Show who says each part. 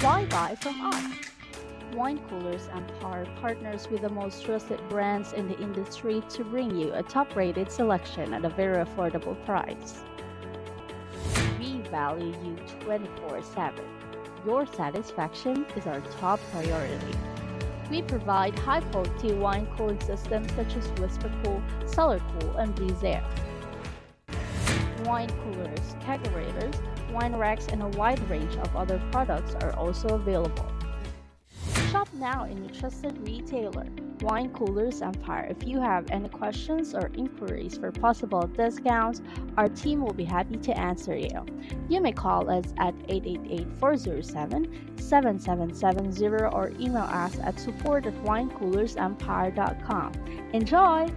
Speaker 1: Why buy from us? Wine Coolers Empire partners with the most trusted brands in the industry to bring you a top rated selection at a very affordable price. We value you 24 7. Your satisfaction is our top priority. We provide high quality wine cooling systems such as WhisperKool, CellarCool, and Breezaire. Wine coolers, kegerators, wine racks, and a wide range of other products are also available. Shop now in your trusted retailer, Wine Coolers Empire. If you have any questions or inquiries for possible discounts, our team will be happy to answer you. You may call us at 888-407-7770 or email us at support at winecoolersempire.com. Enjoy!